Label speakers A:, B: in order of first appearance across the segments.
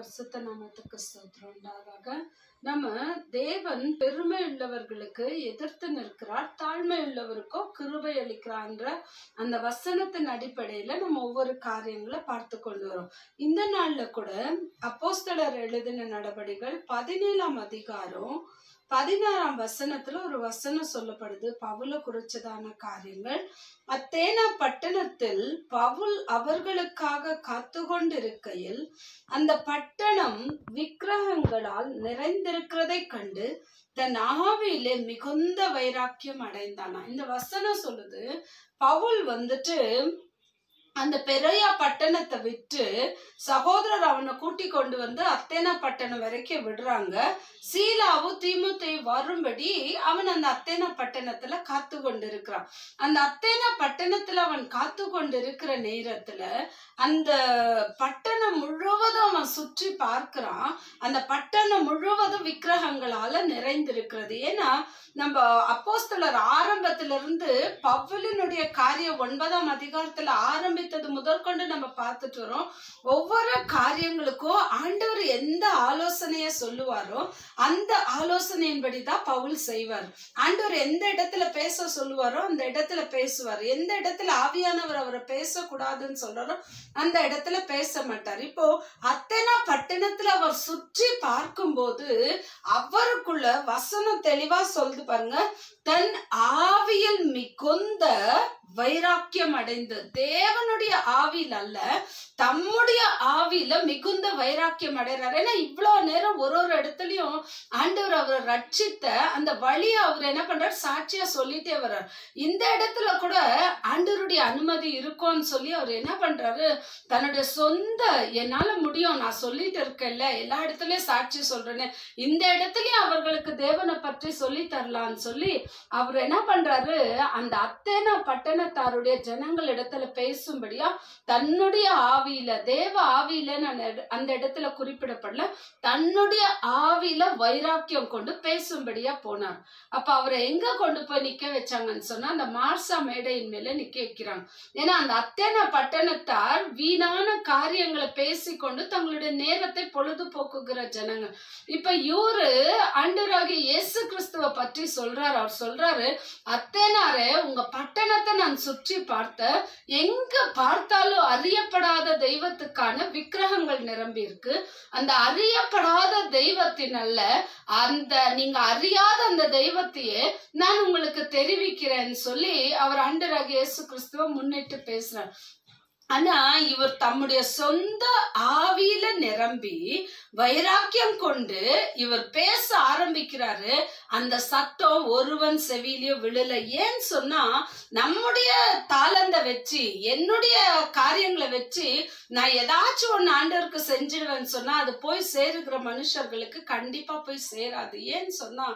A: பரிசுத்த நாமத்துக்கு ஸ்தோத்திரம் நம்ம தேவன் பெருமை உள்ளவர்களுக்கு எதிர்த்து நிற்கிறார் தாழ்மை உள்ளவருக்கோ கிருபை அளிக்கிறான்ற அந்த வசனத்தின் அடிப்படையில நம்ம ஒவ்வொரு காரியங்களை பார்த்து கொண்டு வரோம். இந்த நாள்ல கூட அப்போஸ்தலர் எழுதின நடவடிக்கைகள் பதினேழாம் அதிகாரம் பதினாறாம் வசனத்துல ஒரு வசனம் சொல்லப்படுது. பவுல குறிச்சதான காரியங்கள். அத்தேனா பட்டணத்தில் பவுல் அவர்களுக்காக காத்து கொண்டிருக்கையில் அந்த பட்டணம் விக்கிரகங்களால் நிறைந்திருக்கிறதை கண்டு தன் ஆவியிலே மிகுந்த வைராக்கியம் அடைந்தானா? இந்த வசனம் சொல்லுது பவுல் வந்துட்டு அந்த பெரிய பட்டணத்தை விட்டு சகோதரர் அவனை கூட்டி கொண்டு வந்து அத்தேனா பட்டணம் வரைக்கும் விடுறாங்க. சீலாவும் தீமுத்தை வரும்படி அவன் அந்த அத்தேனா பட்டணத்துல காத்து கொண்டு இருக்கிறான் அந்த அத்தேனா பட்டணத்துல அவன் காத்து கொண்டு இருக்கிற நேரத்துல அந்த பட்டணம் முழுவதும் அவன் சுற்றி பார்க்கிறான். அந்த பட்டணம் முழுவதும் விக்கிரகங்களால நிறைந்திருக்கிறது. ஏன்னா நம்ம அப்போஸ்தலர் ஆரம்பத்துல இருந்து பவுலினுடைய காரியம் ஒன்பதாம் அதிகாரத்துல ஆரம்பித்தது முதற்கொண்டு நம்ம பார்த்துட்டு வரோம். ஒவ்வொரு காரியங்களுக்கும் ஆண்டவர் எந்த ஆலோசனைய சொல்லுவாரோ அந்த ஆலோசனையின்படி தான் பவுல் செய்வார். ஆண்டவர் எந்த இடத்துல பேச சொல்லுவாரோ அந்த இடத்துல பேசுவார். எந்த இடத்துல ஆவியானவர் அவரை பேசக்கூடாதுன்னு சொல்றாரோ அந்த இடத்துல பேச மாட்டார். இப்போ அத்தனா பட்டணத்துல அவர் சுற்றி பார்க்கும்போது அவருக்குள்ள வசனம் தெளிவா சொல்லுது பாருங்க தன் ஆவியில் மிகுந்த வைராக்கியம் அடைந்து தேவனுடைய ஆவியில் அல்ல தம்முடைய ஆவியில மிகுந்த வைராக்கியம் அடைறாரு. ஏன்னா இவ்வளவு நேரம் ஒரு ஒரு இடத்துலயும் ஆண்டவர் அவரை ரட்சித்த அந்த வழியை அவர் என்ன பண்றாரு? சாட்சியா சொல்லிட்டே வர்றார். இந்த இடத்துல கூட ஆண்டவருடைய அனுமதி இருக்கும்னு சொல்லி அவர் என்ன பண்றாரு? தன்னுடைய சொந்த என்னால முடியும் நான் சொல்லிட்டு இருக்கேன்ல எல்லா இடத்துலயும் சாட்சி சொல்றேன்னு. இந்த இடத்துலயும் அவர்களுக்கு தேவனை பற்றி சொல்லி தரலான்னு சொல்லி அவர் என்ன பண்றாரு? அந்த அத்தேனா பட்டணத்தாருடைய ஜனங்கள் இடத்துல பேசும்படியா தன்னுடைய ஆவியில தேவ ஆவியில நான் அந்த இடத்துல குறிப்பிடப்படல. தன்னுடைய ஆவியில வைராக்கியம் கொண்டு பேசும்படியா போனார். அப்ப அவரை எங்க கொண்டு போய் நிக்க வச்சாங்கன்னு சொன்னா அந்த மார்சா மேடையின் மேல நிக்க வைக்கிறாங்க. ஏன்னா அந்த அத்தனை பட்டணத்தார் வீணான காரியங்களை பேசிக்கொண்டு தங்களுடைய நேரத்தை பொழுதுபோக்குகிற ஜனங்க இப்ப இவரு ஆண்டவராகிய இயேசு கிறிஸ்துவ பற்றி சொல்றாரு. அவர் சொல்றாரு அத்தேனாரே உங்க பட்டணத்தை நான் சுற்றி பார்த்த எங்க பார்த்தாலும் அறியப்படாத தெய்வத்துக்கான விக்கிரகங்கள் நிரம்பி இருக்கு. அந்த அறியப்படாத தெய்வத்தின் அல்ல அந்த நீங்க அறியாத அந்த தெய்வத்தையே நான் உங்களுக்கு தெரிவிக்கிறேன்னு சொல்லி அவர் ஆண்டராக இயேசு கிறிஸ்துவ முன்னிட்டு பேசுறார். ஆனா இவர் தம்முடைய சொந்த நிரம்பி வைராக்கியம் கொண்டு இவர் பேச ஆரம்பிக்கிறாரு. அந்த சத்தம் ஒருவன் செவிலியோ விழல. ஏன்னு சொன்னா நம்முடைய தாளந்த வச்சு என்னுடைய காரியங்களை வச்சு நான் ஏதாச்சும் ஒன்னு ஆண்டவருக்கு செஞ்சிடுவேன்னு சொன்னா அது போய் சேருகிற மனுஷர்களுக்கு கண்டிப்பா போய் சேராது. ஏன்னு சொன்னா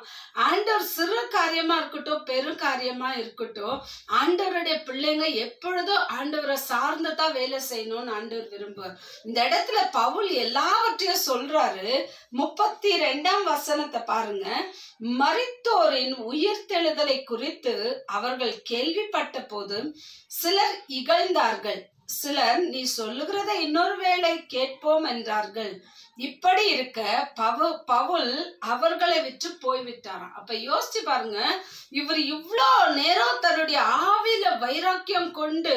A: ஆண்டவர் சிறு காரியமா இருக்கட்டும் பெரு காரியமா இருக்கட்டும் ஆண்டவருடைய பிள்ளைங்க எப்பொழுதும் ஆண்டவரை சார்ந்ததா வேலை செய்யணும்னு ஆண்டவர் விரும்புவார். இந்த இடத்துல பவுல் எல்லாவற்றையும் சொல்றாரு முப்பத்தி ரெண்டாம் வசனத்தை பாருங்க. மரித்தோரின் உயிர்த்தெழுதலை குறித்து அவர்கள் கேள்விப்பட்ட போது சிலர் இகழ்ந்தார்கள். சிலர் நீ சொல்லுகிறத இன்னொரு வேளை கேட்போம் என்றார்கள். இப்படி இருக்க பவு பவுல் அவர்களை விற்று போய்விட்டாராம். அப்ப யோசிச்சு பாருங்க இவர் இவ்வளோ நேரம் தன்னுடைய ஆவில வைராக்கியம் கொண்டு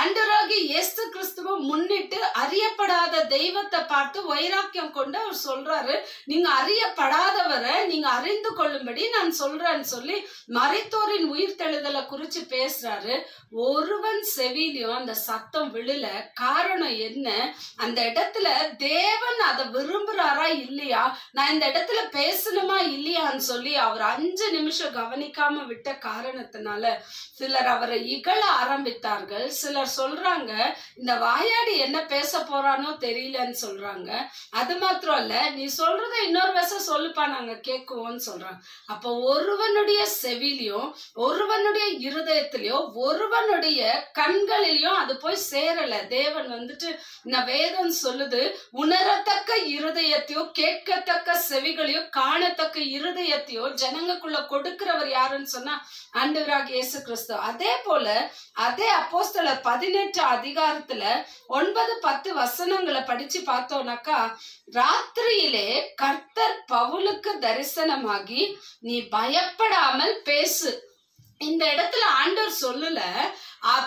A: அண்டராகி இயேசு கிறிஸ்துவ முன்னிட்டு அறியப்படாத தெய்வத்தை பார்த்து வைராக்கியம் கொண்டு அவர் சொல்றாரு நீங்க அறியப்படாதவரை நீங்க அறிந்து கொள்ளும்படி நான் சொல்றேன்னு சொல்லி மறைத்தோரின் உயிர்த்தெழுதலை குறிச்சு பேசுறாரு. ஒருவன் செவிலியும் அந்த சத்தம் விழல. காரணம் என்ன? அந்த இடத்துல தேவன் அதை விரும்புறாரா இல்லையா? நான் இந்த இடத்துல பேசணுமா இல்லையான்னு சொல்லி அவர் அஞ்சு நிமிஷம் கவனிக்காம விட்ட காரணத்தினால சிலர் அவரை இகழ ஆரம்பித்தார்கள். சிலர் சொல்றாங்க இந்த வாயாடி என்ன பேச போறானோ தெரியலன்னு சொல்றாங்க. அது மாத்திரம் இல்ல நீ சொல்றத இன்னொரு வருஷம் சொல்லுப்பா நாங்க கேட்குவோம்னு சொல்றாங்க. அப்போ ஒருவனுடைய செவிலையும் ஒருவனுடைய இருதயத்திலையும் ஒருவனுடைய கண்களிலையும் அது போய் சேரல. தேவன் வந்துட்டு நான் வேதம் சொல்லுது உணரத்தக்க இருதயத்தையோ கேட்கத்தக்க செவிகளையோ காணத்தக்க இருதயத்தையோ ஜனங்களுக்குள்ள கொடுக்கிறவர் யாருன்னு சொன்னா ஆண்டவராக இயேசு கிறிஸ்து அதே போல அதே அப்போஸ்தல பதினெட்டு அதிகாரத்துல ஒன்பது பத்து வசனங்களை படிச்சு பார்த்தோம்னாக்கா ராத்திரியிலே கர்த்தர் பவுலுக்கு தரிசனமாகி நீ பயப்படாமல் பேசு. இந்த இடத்துல ஆண்டவர் சொல்லல.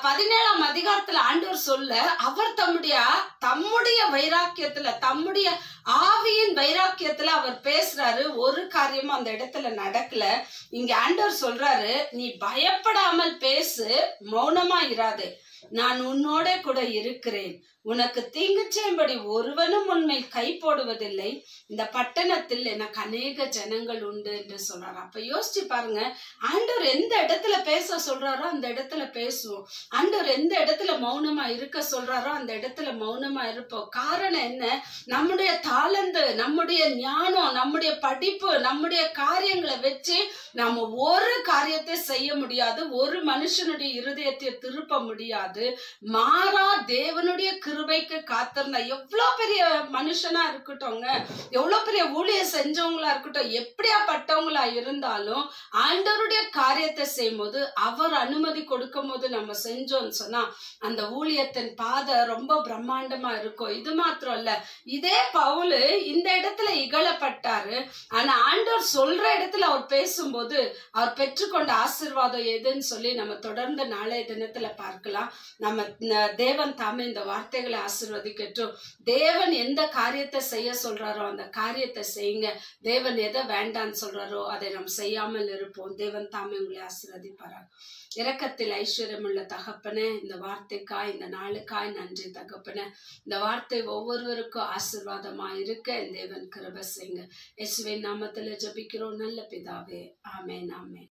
A: பதினேழாம் அதிகாரத்துல ஆண்டவர் சொல்ல அவர் தம்முடைய தம்முடைய வைராக்கியத்துல தம்முடைய ஆவியின் வைராக்கியத்துல அவர் பேசுறாரு ஒரு காரியமும் அந்த இடத்துல நடக்கல. இங்க ஆண்டவர் சொல்றாரு நீ பயப்படாமல் பேசு மௌனமா இராது. நான் உன்னோட கூட இருக்கிறேன். உனக்கு தீங்கு செய்யும்படி ஒருவனும் உண்மையில் கை போடுவதில்லை. இந்த பட்டணத்தில் எனக்கு அநேக ஜனங்கள் உண்டு என்று சொல்றாரு. அப்ப யோசிச்சு பாருங்க ஆண்டவர் எந்த இடத்துல பேச சொல்றாரோ அந்த இடத்துல பேசுவோம். ஆண்டவர் எந்த இடத்துல மௌனமா இருக்க சொல்றாரோ அந்த இடத்துல மௌனமா இருப்போம். காரணம் என்ன? நம்முடைய தாளந்து நம்முடைய ஞானம் நம்முடைய படிப்பு நம்முடைய காரியங்களை வச்சு நாம ஒரு காரியத்தை செய்ய முடியாது ஒரு மனுஷனுடைய இருதயத்தை திருப்ப முடியாது. மாறா தேவனுடைய கிருபைக்கு காத்திருந்தா எவ்வளவு பெரிய மனுஷனா இருக்கட்டும்ங்க. எவ்வளவு பெரிய ஊழிய செஞ்சவங்களா இருக்கட்டும் எப்படியாப்பட்டவங்களா இருந்தாலும் ஆண்டவருடைய காரியத்தை செய்யும் போது அவர் அனுமதி கொடுக்கும் போது நம்ம செஞ்சோம்னு சொன்னா அந்த ஊழியத்தின் பாதை ரொம்ப பிரம்மாண்டமா இருக்கும். இது மாத்திரம் இல்ல இதே பவுலு இந்த இடத்துல இகழப்பட்டாரு. ஆனா ஆண்டவர் சொல்ற இடத்துல அவர் பேசும்போது அவர் பெற்றுக்கொண்ட ஆசீர்வாதம் எதுன்னு சொல்லி நம்ம தொடர்ந்து நாளைய தினத்துல பார்க்கலாம். நம்ம தேவன் தாமே இந்த வார்த்தைகளை ஆசிர்வதிக்கட்டும். தேவன் எந்த காரியத்தை செய்ய சொல்றாரோ அந்த காரியத்தை செய்யுங்க. தேவன் எதை வேண்டான்னு சொல்றாரோ அதை நாம் செய்யாமல் இருப்போம். தேவன் தாமே உங்களை ஆசிர்வதிப்பாராங்க இரக்கத்தில் ஐஸ்வர்யமுள்ள தகப்பனே இந்த வார்த்தைக்காய் இந்த நாளுக்காய் நன்றி தகப்பனே. இந்த வார்த்தை ஒவ்வொருவருக்கும் ஆசீர்வாதமா இருக்க என் தேவன் கிருப செய்யுங்க. இயேசுவின் நாமத்துல ஜபிக்கிறோம். நல்ல பிதாவே. ஆமென் ஆமென்.